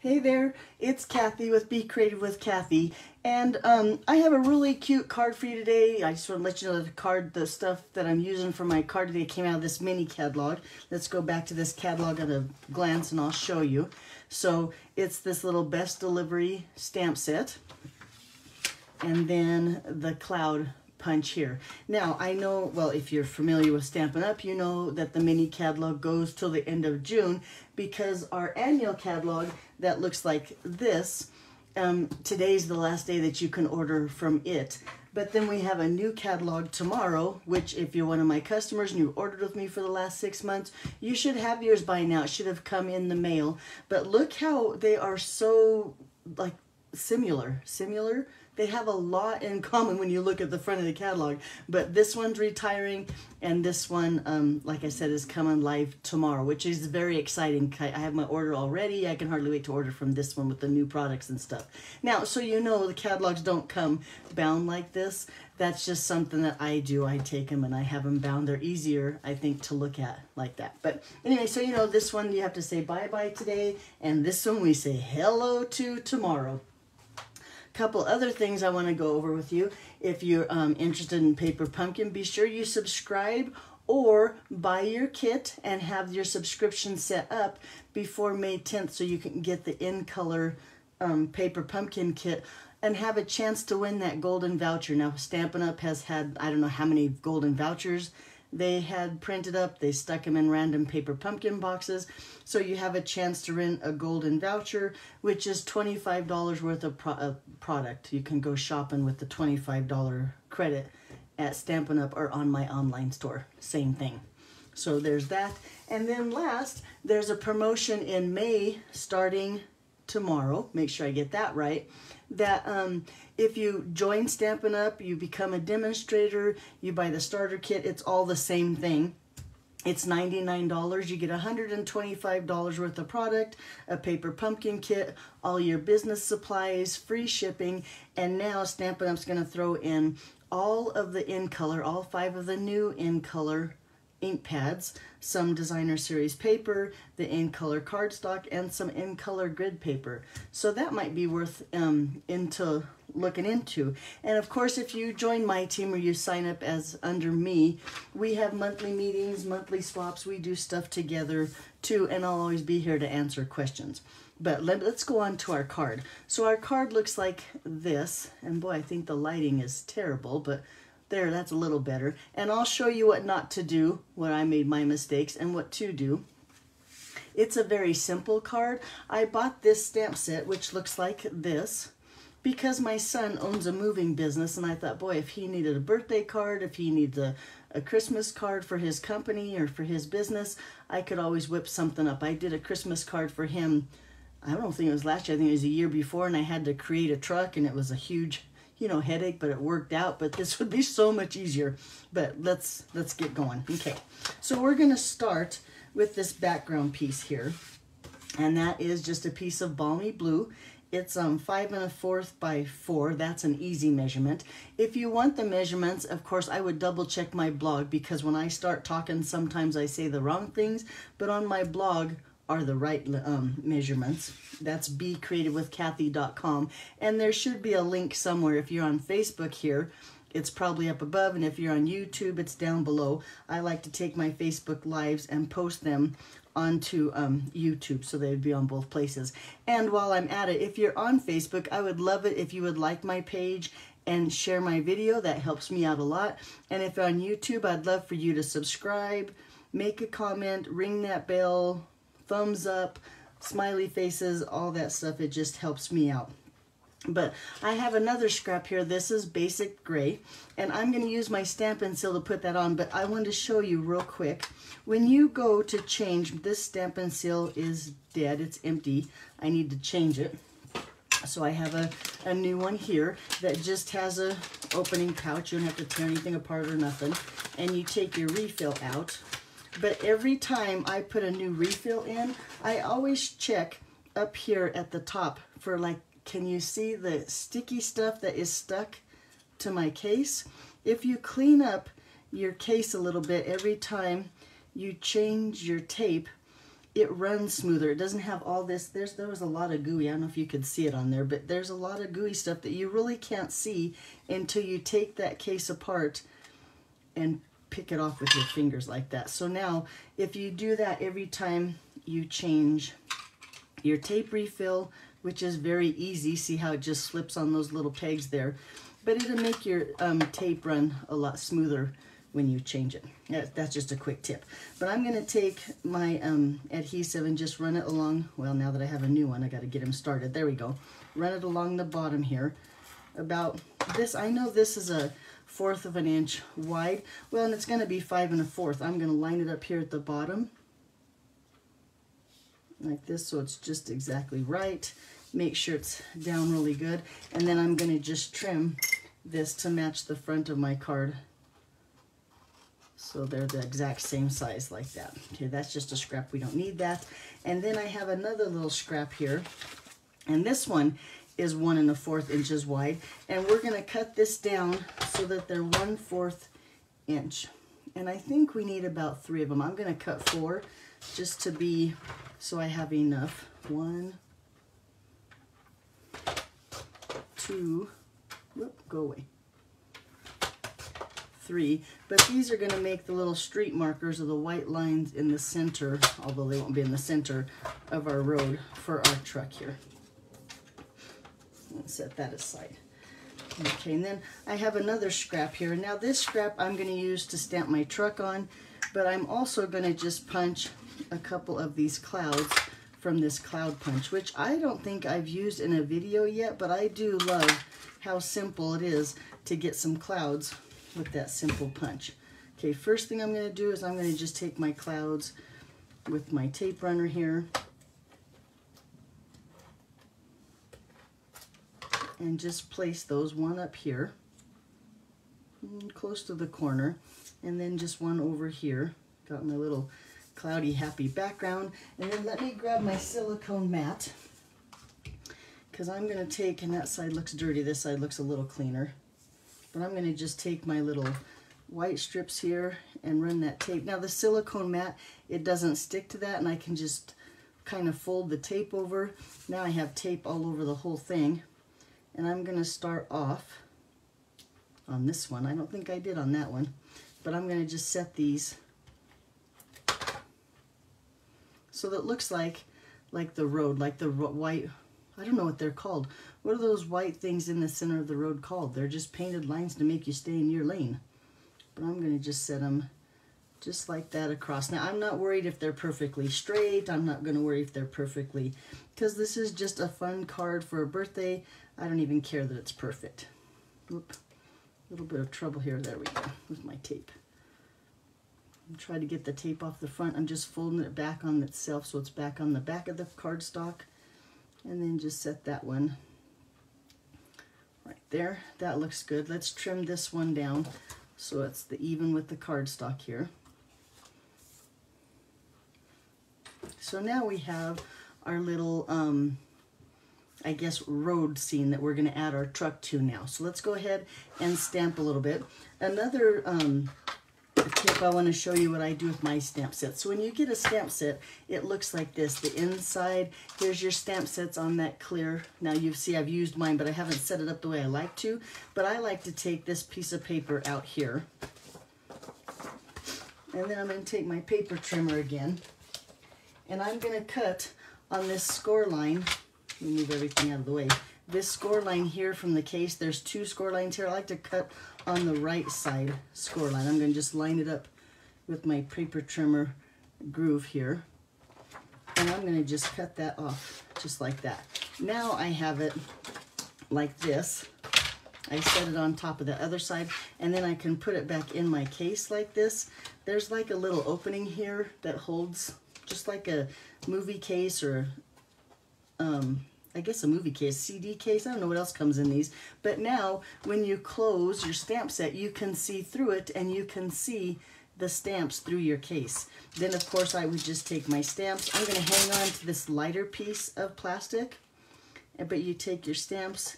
Hey there, it's Kathy with Be Creative with Kathy, and um, I have a really cute card for you today. I just want to let you know the card, the stuff that I'm using for my card today came out of this mini catalog. Let's go back to this catalog at a glance and I'll show you. So it's this little best delivery stamp set, and then the cloud punch here. Now, I know, well, if you're familiar with Stampin' Up, you know that the mini catalog goes till the end of June because our annual catalog that looks like this, um, today's the last day that you can order from it. But then we have a new catalog tomorrow, which if you're one of my customers and you ordered with me for the last six months, you should have yours by now. It should have come in the mail. But look how they are so like similar, similar they have a lot in common when you look at the front of the catalog. But this one's retiring, and this one, um, like I said, is coming live tomorrow, which is very exciting. I have my order already. I can hardly wait to order from this one with the new products and stuff. Now, so you know the catalogs don't come bound like this. That's just something that I do. I take them and I have them bound. They're easier, I think, to look at like that. But anyway, so you know, this one you have to say bye-bye today, and this one we say hello to tomorrow couple other things I want to go over with you. If you're um, interested in Paper Pumpkin, be sure you subscribe or buy your kit and have your subscription set up before May 10th so you can get the in color um, Paper Pumpkin kit and have a chance to win that golden voucher. Now, Stampin' Up! has had, I don't know how many golden vouchers they had printed up. They stuck them in random paper pumpkin boxes. So you have a chance to win a golden voucher, which is $25 worth of, pro of product. You can go shopping with the $25 credit at Stampin' Up! or on my online store. Same thing. So there's that. And then last, there's a promotion in May starting tomorrow. Make sure I get that right that um, if you join Stampin' Up, you become a demonstrator, you buy the starter kit, it's all the same thing. It's $99. You get $125 worth of product, a paper pumpkin kit, all your business supplies, free shipping, and now Stampin' Up's going to throw in all of the in color, all five of the new in color ink pads, some designer series paper, the in color cardstock, and some in color grid paper. So that might be worth um, into looking into. And of course, if you join my team or you sign up as under me, we have monthly meetings, monthly swaps. We do stuff together too, and I'll always be here to answer questions. But let, us go on to our card. So our card looks like this, and boy, I think the lighting is terrible, but there, that's a little better. And I'll show you what not to do, what I made my mistakes, and what to do. It's a very simple card. I bought this stamp set, which looks like this, because my son owns a moving business, and I thought, boy, if he needed a birthday card, if he needs a, a Christmas card for his company or for his business, I could always whip something up. I did a Christmas card for him, I don't think it was last year, I think it was a year before, and I had to create a truck, and it was a huge you know, headache, but it worked out. But this would be so much easier. But let's let's get going. Okay, so we're going to start with this background piece here. And that is just a piece of balmy blue. It's um, five and a fourth by four. That's an easy measurement. If you want the measurements, of course, I would double check my blog because when I start talking, sometimes I say the wrong things. But on my blog, are the right um, measurements. That's becreativewithkathy.com. And there should be a link somewhere. If you're on Facebook here, it's probably up above. And if you're on YouTube, it's down below. I like to take my Facebook Lives and post them onto um, YouTube so they would be on both places. And while I'm at it, if you're on Facebook, I would love it if you would like my page and share my video. That helps me out a lot. And if on YouTube, I'd love for you to subscribe, make a comment, ring that bell, thumbs up, smiley faces, all that stuff. It just helps me out. But I have another scrap here. This is basic gray. And I'm going to use my Stampin' Seal to put that on. But I wanted to show you real quick. When you go to change, this Stampin' Seal is dead. It's empty. I need to change it. So I have a, a new one here that just has a opening pouch. You don't have to tear anything apart or nothing. And you take your refill out but every time I put a new refill in, I always check up here at the top for like, can you see the sticky stuff that is stuck to my case? If you clean up your case a little bit every time you change your tape, it runs smoother. It doesn't have all this. There's There was a lot of gooey. I don't know if you could see it on there, but there's a lot of gooey stuff that you really can't see until you take that case apart and pick it off with your fingers like that. So now, if you do that every time you change your tape refill, which is very easy, see how it just slips on those little pegs there, but it'll make your um, tape run a lot smoother when you change it. That's just a quick tip. But I'm going to take my um, adhesive and just run it along, well now that I have a new one I got to get them started. There we go. Run it along the bottom here. About this, I know this is a fourth of an inch wide. Well, and it's going to be five and a fourth. I'm going to line it up here at the bottom like this so it's just exactly right. Make sure it's down really good. And then I'm going to just trim this to match the front of my card. So they're the exact same size like that. Okay, that's just a scrap. We don't need that. And then I have another little scrap here. And this one is one and a fourth inches wide. And we're going to cut this down so that they're one fourth inch. And I think we need about three of them. I'm going to cut four just to be, so I have enough. One, two, whoop, go away. Three, but these are going to make the little street markers of the white lines in the center, although they won't be in the center of our road for our truck here. Let's set that aside. Okay, and then I have another scrap here. Now this scrap I'm going to use to stamp my truck on, but I'm also going to just punch a couple of these clouds from this cloud punch, which I don't think I've used in a video yet, but I do love how simple it is to get some clouds with that simple punch. Okay, first thing I'm going to do is I'm going to just take my clouds with my tape runner here and just place those one up here mm, close to the corner and then just one over here. Got my little cloudy happy background. And then let me grab my silicone mat because I'm going to take and that side looks dirty this side looks a little cleaner. But I'm going to just take my little white strips here and run that tape. Now the silicone mat it doesn't stick to that and I can just kind of fold the tape over. Now I have tape all over the whole thing and I'm going to start off on this one. I don't think I did on that one, but I'm going to just set these so that looks like like the road, like the white, I don't know what they're called. What are those white things in the center of the road called? They're just painted lines to make you stay in your lane. But I'm going to just set them just like that across. Now, I'm not worried if they're perfectly straight. I'm not going to worry if they're perfectly, because this is just a fun card for a birthday. I don't even care that it's perfect. Oop, a little bit of trouble here. There we go, with my tape. I'm trying to get the tape off the front. I'm just folding it back on itself so it's back on the back of the cardstock. And then just set that one right there. That looks good. Let's trim this one down so it's the even with the cardstock here. So now we have our little, um, I guess, road scene that we're going to add our truck to now. So let's go ahead and stamp a little bit. Another um, tip I want to show you what I do with my stamp set. So when you get a stamp set, it looks like this. The inside, here's your stamp sets on that clear. Now you see I've used mine, but I haven't set it up the way I like to. But I like to take this piece of paper out here. And then I'm going to take my paper trimmer again and I'm going to cut on this score line. Move everything out of the way. This score line here from the case, there's two score lines here. I like to cut on the right side score line. I'm going to just line it up with my paper trimmer groove here. And I'm going to just cut that off just like that. Now I have it like this. I set it on top of the other side and then I can put it back in my case like this. There's like a little opening here that holds just like a movie case or um, I guess a movie case, CD case. I don't know what else comes in these. But now when you close your stamp set, you can see through it and you can see the stamps through your case. Then of course I would just take my stamps. I'm going to hang on to this lighter piece of plastic. But you take your stamps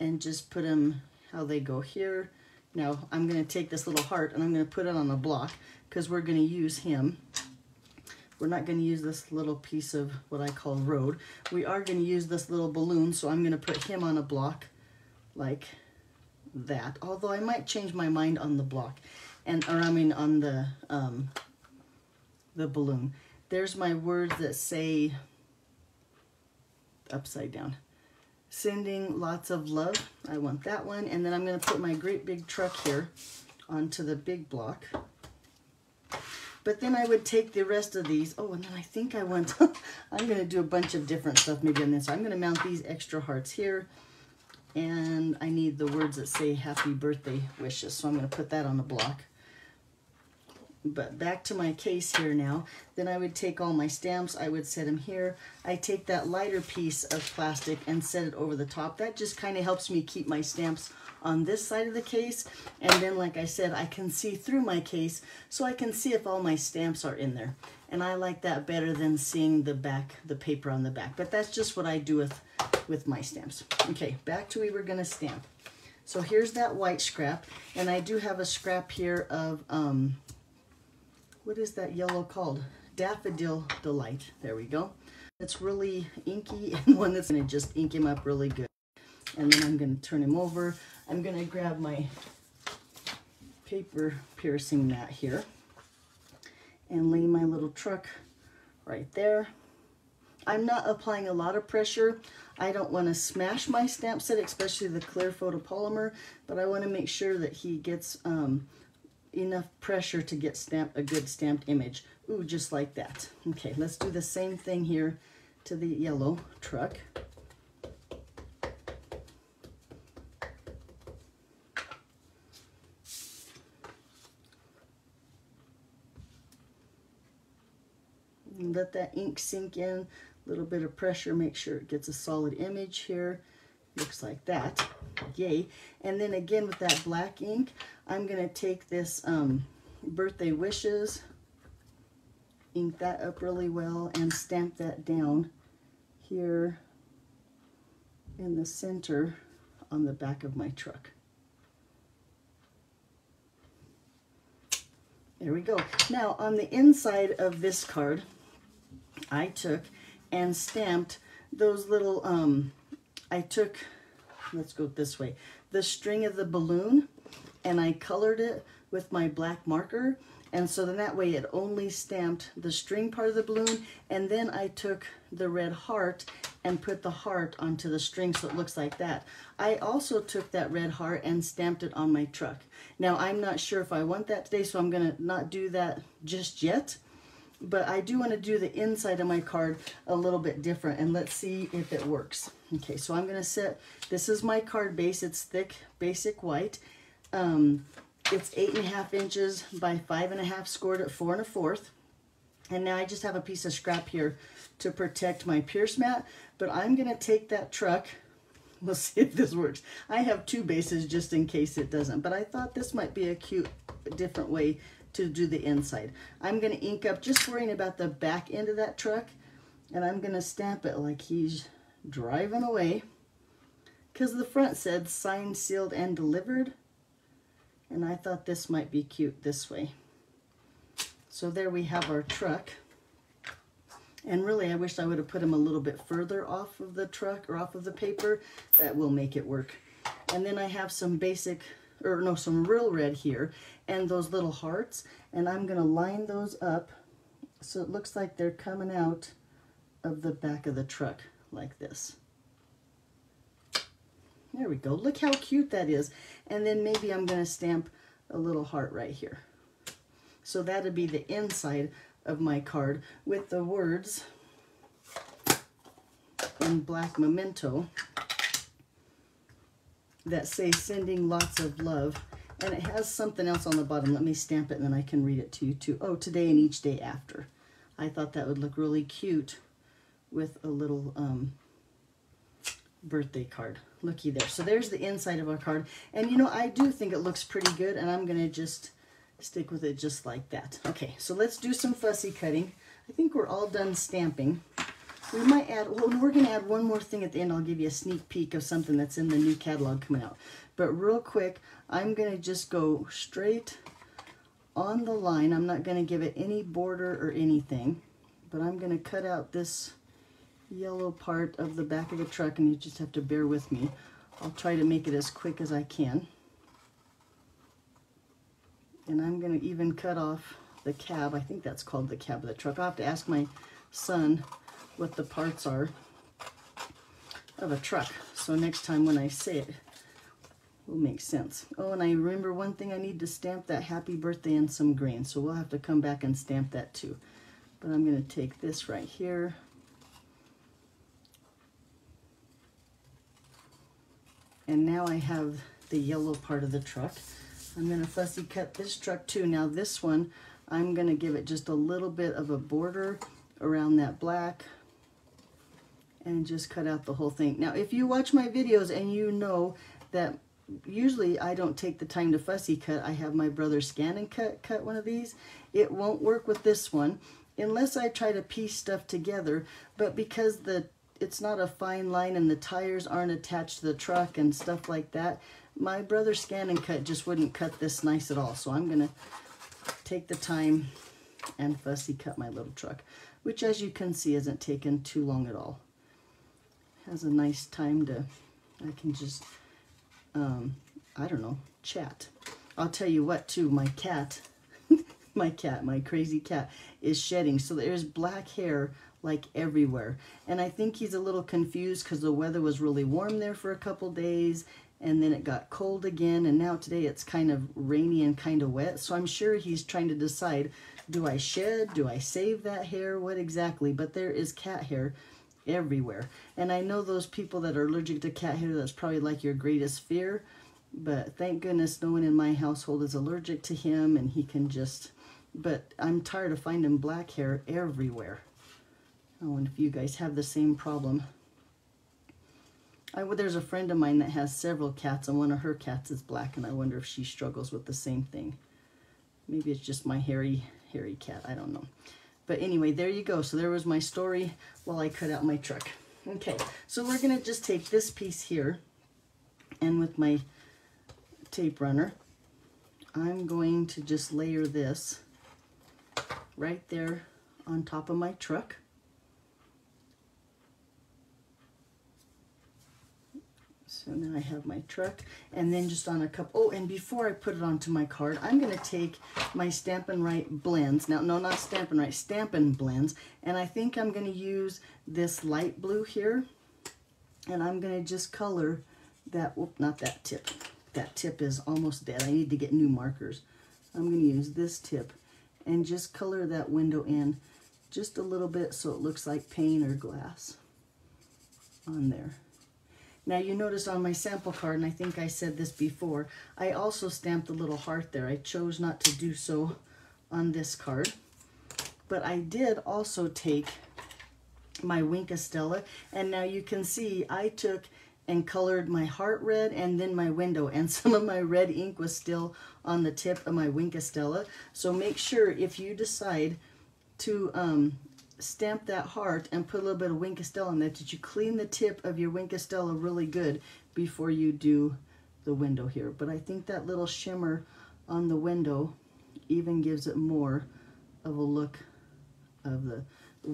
and just put them how they go here. Now I'm going to take this little heart and I'm going to put it on a block because we're going to use him we're not going to use this little piece of what I call road. We are going to use this little balloon, so I'm going to put him on a block like that. Although I might change my mind on the block, and or I mean on the um, the balloon. There's my words that say upside down. Sending lots of love. I want that one. And then I'm going to put my great big truck here onto the big block. But then I would take the rest of these. Oh, and then I think I want, I'm going to do a bunch of different stuff maybe on this. So I'm going to mount these extra hearts here. And I need the words that say happy birthday wishes. So I'm going to put that on the block. But back to my case here now. Then I would take all my stamps. I would set them here. I take that lighter piece of plastic and set it over the top. That just kind of helps me keep my stamps on this side of the case. And then, like I said, I can see through my case so I can see if all my stamps are in there. And I like that better than seeing the back, the paper on the back. But that's just what I do with, with my stamps. Okay, back to we were going to stamp. So here's that white scrap. And I do have a scrap here of, um, what is that yellow called? Daffodil Delight. There we go. It's really inky and one that's going to just ink him up really good. And then I'm going to turn him over. I'm going to grab my paper piercing mat here and lay my little truck right there. I'm not applying a lot of pressure. I don't want to smash my stamp set, especially the clear photopolymer, but I want to make sure that he gets um, enough pressure to get stamped a good stamped image. Ooh, just like that. Okay, let's do the same thing here to the yellow truck. let that ink sink in, a little bit of pressure, make sure it gets a solid image here. Looks like that, yay. And then again with that black ink, I'm gonna take this um, Birthday Wishes, ink that up really well and stamp that down here in the center on the back of my truck. There we go. Now on the inside of this card, I took and stamped those little, um, I took, let's go this way, the string of the balloon and I colored it with my black marker. And so then that way it only stamped the string part of the balloon. And then I took the red heart and put the heart onto the string so it looks like that. I also took that red heart and stamped it on my truck. Now I'm not sure if I want that today, so I'm gonna not do that just yet but I do want to do the inside of my card a little bit different and let's see if it works. Okay, so I'm going to set, this is my card base. It's thick, basic white. Um, it's eight and a half inches by five and a half scored at four and a fourth. And now I just have a piece of scrap here to protect my pierce mat, but I'm going to take that truck. We'll see if this works. I have two bases just in case it doesn't, but I thought this might be a cute, different way to do the inside. I'm going to ink up, just worrying about the back end of that truck, and I'm going to stamp it like he's driving away because the front said signed, sealed, and delivered. And I thought this might be cute this way. So there we have our truck. And really, I wish I would have put him a little bit further off of the truck or off of the paper. That will make it work. And then I have some basic or no, some real red here, and those little hearts, and I'm going to line those up so it looks like they're coming out of the back of the truck like this. There we go. Look how cute that is. And then maybe I'm going to stamp a little heart right here. So that'd be the inside of my card with the words in black memento that say sending lots of love. And it has something else on the bottom. Let me stamp it and then I can read it to you too. Oh, today and each day after. I thought that would look really cute with a little um, birthday card. Looky there. So there's the inside of our card. And you know, I do think it looks pretty good and I'm going to just stick with it just like that. Okay, so let's do some fussy cutting. I think we're all done stamping. We might add, well, we're going to add one more thing at the end. I'll give you a sneak peek of something that's in the new catalog coming out. But real quick, I'm going to just go straight on the line. I'm not going to give it any border or anything. but I'm going to cut out this yellow part of the back of the truck and you just have to bear with me. I'll try to make it as quick as I can. And I'm going to even cut off the cab. I think that's called the cab of the truck. I'll have to ask my son what the parts are of a truck. So next time when I say it, will make sense. Oh, and I remember one thing, I need to stamp that happy birthday in some green. So we'll have to come back and stamp that too. But I'm going to take this right here. And now I have the yellow part of the truck. I'm going to fussy cut this truck too. Now this one, I'm going to give it just a little bit of a border around that black and just cut out the whole thing. Now, if you watch my videos and you know that usually I don't take the time to fussy cut, I have my brother scan and cut, cut one of these. It won't work with this one unless I try to piece stuff together, but because the it's not a fine line and the tires aren't attached to the truck and stuff like that, my brother scan and cut just wouldn't cut this nice at all. So I'm gonna take the time and fussy cut my little truck, which as you can see isn't taken too long at all has a nice time to, I can just, um, I don't know, chat. I'll tell you what too, my cat, my cat, my crazy cat, is shedding. So there's black hair like everywhere. And I think he's a little confused because the weather was really warm there for a couple days and then it got cold again and now today it's kind of rainy and kind of wet. So I'm sure he's trying to decide, do I shed? Do I save that hair? What exactly? But there is cat hair everywhere. And I know those people that are allergic to cat hair, that's probably like your greatest fear. But thank goodness no one in my household is allergic to him and he can just, but I'm tired of finding black hair everywhere. Oh, I wonder if you guys have the same problem. I, there's a friend of mine that has several cats and one of her cats is black and I wonder if she struggles with the same thing. Maybe it's just my hairy, hairy cat. I don't know. But anyway, there you go. So there was my story while I cut out my truck. Okay, so we're going to just take this piece here and with my tape runner, I'm going to just layer this right there on top of my truck. So now I have my truck and then just on a cup. Oh, and before I put it onto my card, I'm going to take my Stampin' Right blends. Now, no, not Stampin' Right, Stampin' blends. And I think I'm going to use this light blue here. And I'm going to just color that, whoop, not that tip. That tip is almost dead. I need to get new markers. I'm going to use this tip and just color that window in just a little bit so it looks like paint or glass on there. Now you notice on my sample card, and I think I said this before, I also stamped a little heart there. I chose not to do so on this card. But I did also take my Wink of Stella, and now you can see I took and colored my heart red and then my window and some of my red ink was still on the tip of my Wink of Stella. So make sure if you decide to um, stamp that heart and put a little bit of Wink of Stella in there, that you clean the tip of your Wink of Stella really good before you do the window here. But I think that little shimmer on the window even gives it more of a look of the,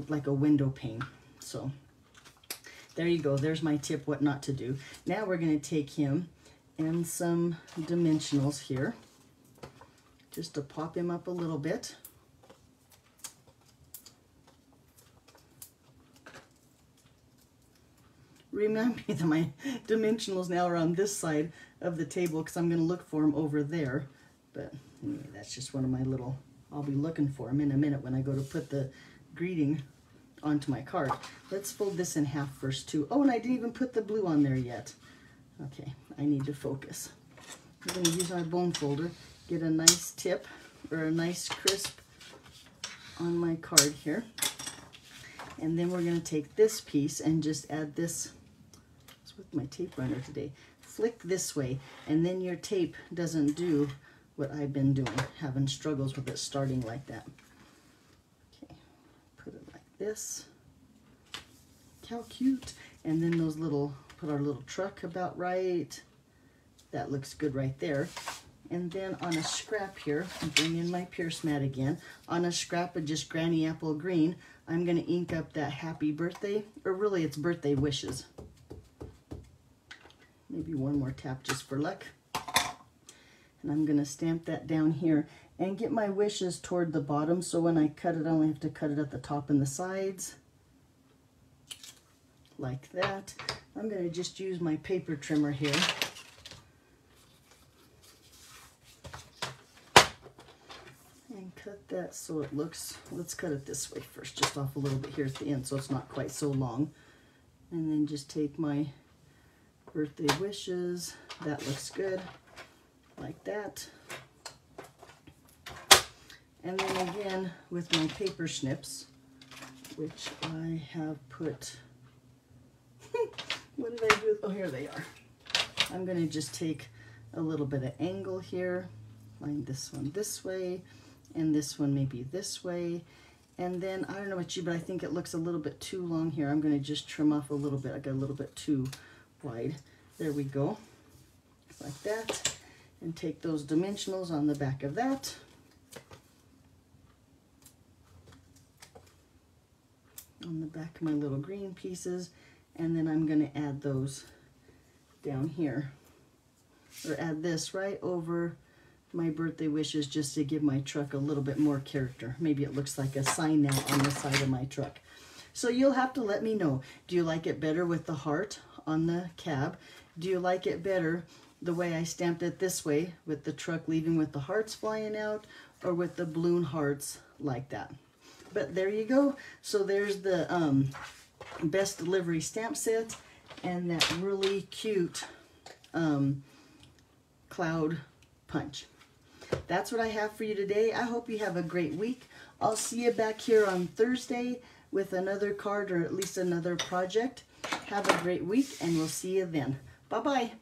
like a window pane. So there you go. There's my tip what not to do. Now we're going to take him and some dimensionals here just to pop him up a little bit. Remember that my dimensionals now are on this side of the table because I'm going to look for them over there. But anyway, that's just one of my little, I'll be looking for them in a minute when I go to put the greeting onto my card. Let's fold this in half first too. Oh, and I didn't even put the blue on there yet. Okay, I need to focus. I'm going to use my bone folder, get a nice tip or a nice crisp on my card here. And then we're going to take this piece and just add this with my tape runner today. Flick this way, and then your tape doesn't do what I've been doing, having struggles with it starting like that. Okay, put it like this. How cute. And then those little, put our little truck about right. That looks good right there. And then on a scrap here, bring in my Pierce mat again. On a scrap of just Granny Apple Green, I'm gonna ink up that happy birthday, or really it's birthday wishes. Maybe one more tap just for luck. And I'm gonna stamp that down here and get my wishes toward the bottom so when I cut it I only have to cut it at the top and the sides like that. I'm going to just use my paper trimmer here. And cut that so it looks, let's cut it this way first, just off a little bit here at the end so it's not quite so long. And then just take my birthday wishes, that looks good, like that. And then again with my paper snips, which I have put what did I do? Oh, here they are. I'm going to just take a little bit of angle here, line this one this way, and this one maybe this way. And then, I don't know about you, but I think it looks a little bit too long here. I'm going to just trim off a little bit. I got a little bit too There we go. Like that. And take those dimensionals on the back of that. On the back of my little green pieces and then I'm going to add those down here or add this right over my birthday wishes just to give my truck a little bit more character. Maybe it looks like a sign now on the side of my truck. So you'll have to let me know. Do you like it better with the heart on the cab? Do you like it better the way I stamped it this way with the truck leaving with the hearts flying out or with the balloon hearts like that? But there you go. So there's the um, best delivery stamp set and that really cute um, cloud punch. That's what I have for you today. I hope you have a great week. I'll see you back here on Thursday with another card or at least another project. Have a great week and we'll see you then. Bye-bye.